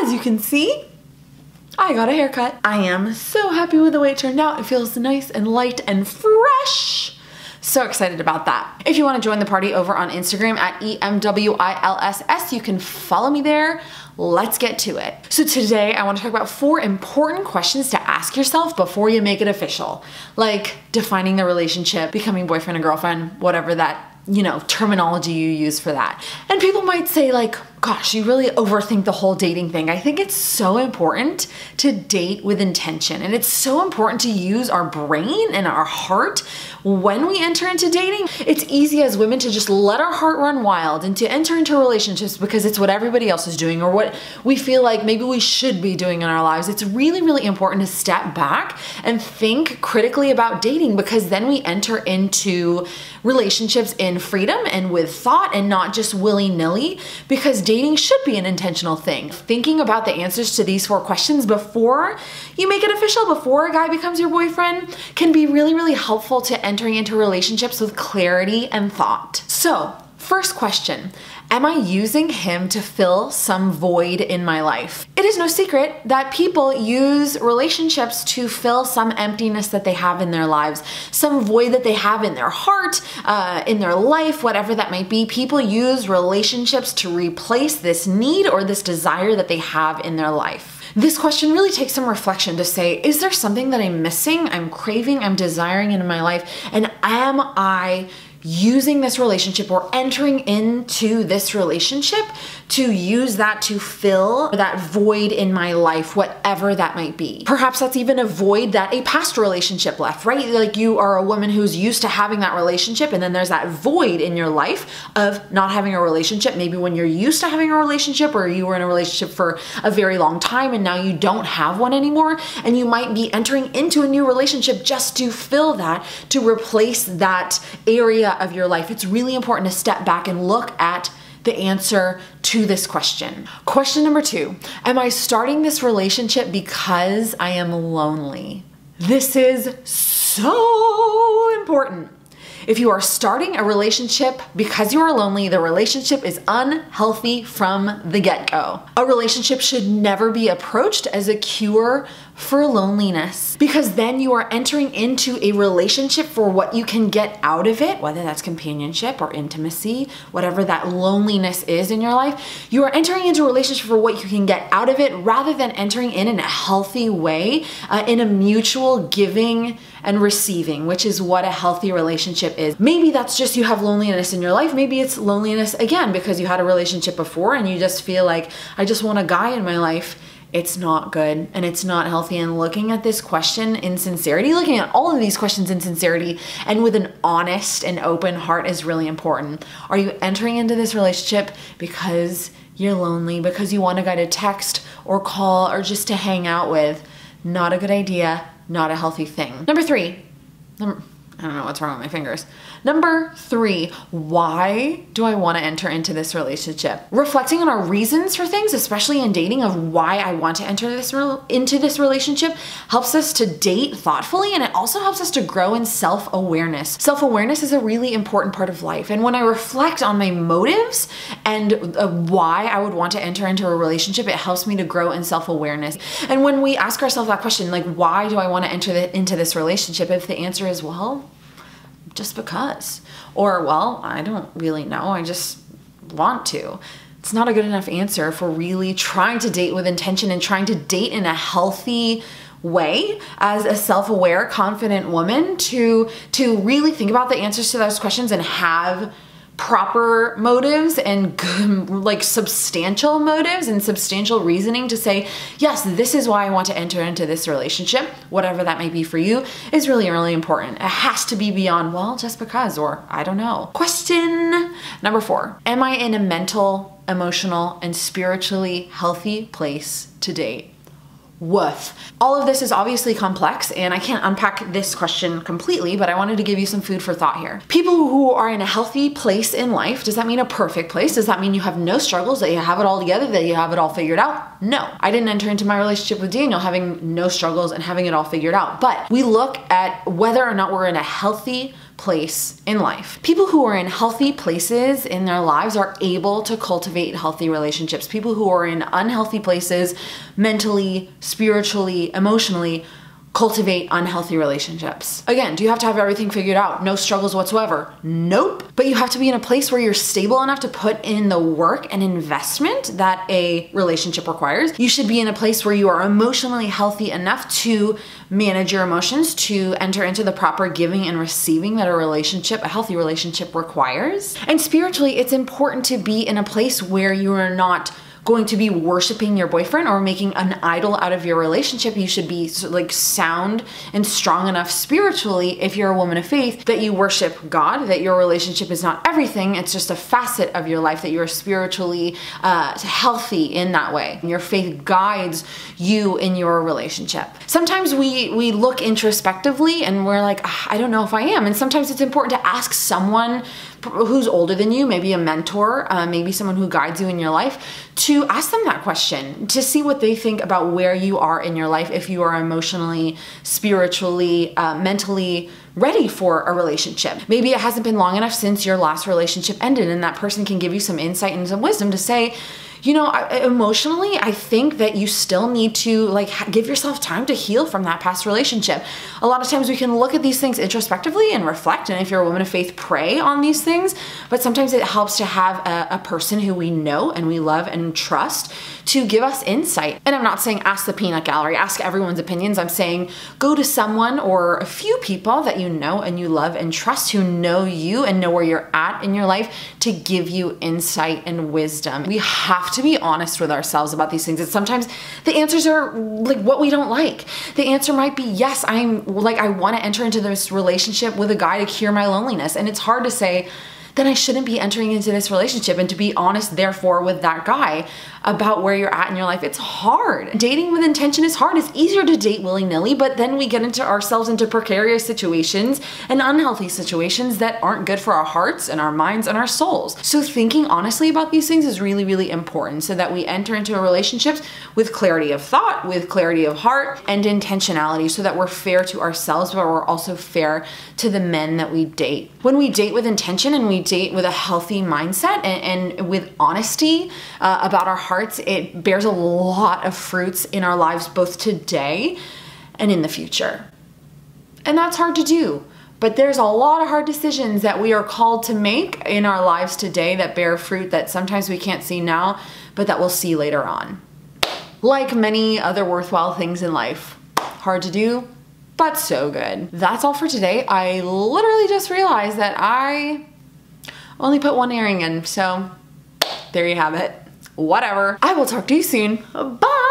As you can see, I got a haircut. I am so happy with the way it turned out. It feels nice and light and fresh. So excited about that. If you want to join the party over on Instagram at EMWILSS, you can follow me there. Let's get to it. So today I want to talk about four important questions to ask yourself before you make it official. Like defining the relationship, becoming boyfriend and girlfriend, whatever that you know, terminology you use for that. And people might say, like, gosh, you really overthink the whole dating thing. I think it's so important to date with intention. And it's so important to use our brain and our heart when we enter into dating. It's easy as women to just let our heart run wild and to enter into relationships because it's what everybody else is doing or what we feel like maybe we should be doing in our lives. It's really, really important to step back and think critically about dating because then we enter into relationships in freedom and with thought and not just willy nilly because dating should be an intentional thing. Thinking about the answers to these four questions before you make it official, before a guy becomes your boyfriend, can be really, really helpful to entering into relationships with clarity and thought. So, First question Am I using him to fill some void in my life? It is no secret that people use relationships to fill some emptiness that they have in their lives, some void that they have in their heart, uh, in their life, whatever that might be. People use relationships to replace this need or this desire that they have in their life. This question really takes some reflection to say, is there something that I'm missing, I'm craving, I'm desiring in my life, and am I using this relationship or entering into this relationship to use that to fill that void in my life, whatever that might be. Perhaps that's even a void that a past relationship left, right? Like you are a woman who's used to having that relationship, and then there's that void in your life of not having a relationship. Maybe when you're used to having a relationship, or you were in a relationship for a very long time and now you don't have one anymore, and you might be entering into a new relationship just to fill that, to replace that area of your life. It's really important to step back and look at the answer to this question. Question number two Am I starting this relationship because I am lonely? This is so important. If you are starting a relationship because you are lonely, the relationship is unhealthy from the get go. A relationship should never be approached as a cure for loneliness because then you are entering into a relationship for what you can get out of it, whether that's companionship or intimacy, whatever that loneliness is in your life. You are entering into a relationship for what you can get out of it rather than entering in in a healthy way, uh, in a mutual giving and receiving, which is what a healthy relationship is. Maybe that's just you have loneliness in your life. Maybe it's loneliness again because you had a relationship before and you just feel like, I just want a guy in my life it's not good and it's not healthy. And looking at this question in sincerity, looking at all of these questions in sincerity and with an honest and open heart is really important. Are you entering into this relationship because you're lonely, because you want a guy to text or call or just to hang out with? Not a good idea, not a healthy thing. Number three, number, I don't know what's wrong with my fingers. Number three, why do I want to enter into this relationship? Reflecting on our reasons for things, especially in dating, of why I want to enter this into this relationship, helps us to date thoughtfully, and it also helps us to grow in self-awareness. Self-awareness is a really important part of life, and when I reflect on my motives and uh, why I would want to enter into a relationship, it helps me to grow in self-awareness. And when we ask ourselves that question, like, why do I want to enter the, into this relationship? If the answer is, well, just because. Or, well, I don't really know, I just want to. It's not a good enough answer for really trying to date with intention and trying to date in a healthy way as a self-aware confident woman to to really think about the answers to those questions and have proper motives and like substantial motives and substantial reasoning to say, yes, this is why I want to enter into this relationship, whatever that may be for you, is really, really important. It has to be beyond, well, just because, or I don't know. Question number four Am I in a mental, emotional, and spiritually healthy place to date? Woof. All of this is obviously complex and I can't unpack this question completely, but I wanted to give you some food for thought here. People who are in a healthy place in life, does that mean a perfect place? Does that mean you have no struggles, that you have it all together, that you have it all figured out? No. I didn't enter into my relationship with Daniel having no struggles and having it all figured out. But we look at whether or not we're in a healthy place in life. People who are in healthy places in their lives are able to cultivate healthy relationships. People who are in unhealthy places mentally, spiritually, emotionally cultivate unhealthy relationships. Again, do you have to have everything figured out? No struggles whatsoever? Nope. But you have to be in a place where you're stable enough to put in the work and investment that a relationship requires. You should be in a place where you are emotionally healthy enough to manage your emotions, to enter into the proper giving and receiving that a relationship, a healthy relationship requires. And spiritually, it's important to be in a place where you are not going to be worshiping your boyfriend or making an idol out of your relationship. You should be like sound and strong enough spiritually if you're a woman of faith that you worship God, that your relationship is not everything, it's just a facet of your life, that you're spiritually uh, healthy in that way. Your faith guides you in your relationship. Sometimes we, we look introspectively and we're like, ah, I don't know if I am. And sometimes it's important to ask someone who's older than you, maybe a mentor, uh, maybe someone who guides you in your life, to ask them that question, to see what they think about where you are in your life, if you are emotionally, spiritually, uh, mentally ready for a relationship. Maybe it hasn't been long enough since your last relationship ended, and that person can give you some insight and some wisdom to say, you know, emotionally, I think that you still need to like give yourself time to heal from that past relationship. A lot of times we can look at these things introspectively and reflect, and if you're a woman of faith, pray on these things. But sometimes it helps to have a, a person who we know and we love and trust to give us insight. And I'm not saying ask the peanut gallery, ask everyone's opinions. I'm saying go to someone or a few people that you know and you love and trust who know you and know where you're at in your life to give you insight and wisdom. We have to be honest with ourselves about these things. And sometimes the answers are like what we don't like. The answer might be yes, I'm like, I want to enter into this relationship with a guy to cure my loneliness. And it's hard to say, then I shouldn't be entering into this relationship. And to be honest, therefore, with that guy about where you're at in your life, it's hard. Dating with intention is hard. It's easier to date willy nilly, but then we get into ourselves into precarious situations and unhealthy situations that aren't good for our hearts and our minds and our souls. So, thinking honestly about these things is really, really important so that we enter into relationships with clarity of thought, with clarity of heart, and intentionality so that we're fair to ourselves, but we're also fair to the men that we date. When we date with intention and we date with a healthy mindset and, and with honesty uh, about our it bears a lot of fruits in our lives both today and in the future. And that's hard to do. But there's a lot of hard decisions that we are called to make in our lives today that bear fruit that sometimes we can't see now, but that we'll see later on. Like many other worthwhile things in life. Hard to do, but so good. That's all for today. I literally just realized that I only put one earring in, so there you have it. Whatever. I will talk to you soon. Bye!